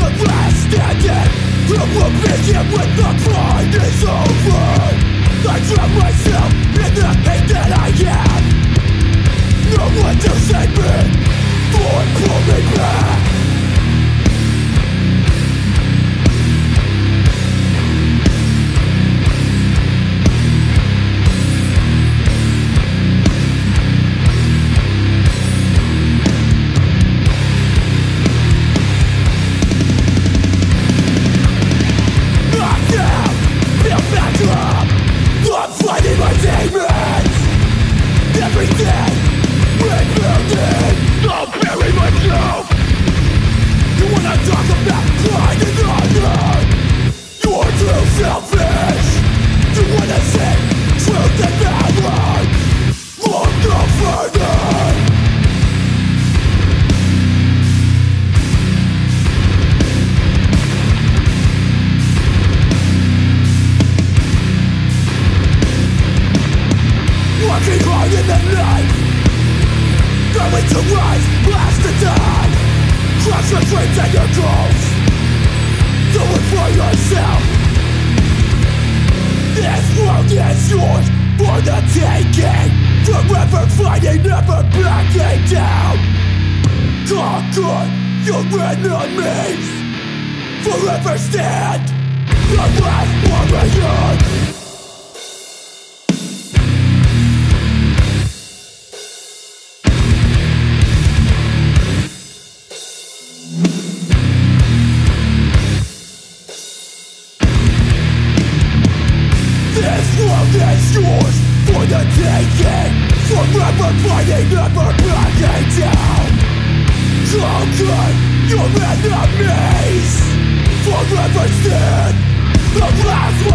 the last when the is over I drown myself in the pain that I have No one to save me back Working hard in the night. Going to rise, blast to die Crush your dreams and your goals. Do it for yourself. This world is yours for the taking. Forever fighting, never backing down. Conquer your enemies. Forever stand. The last warrior. this world is yours for the taking. Forever fighting, never backing down. Conquer your enemies. Forever stand the last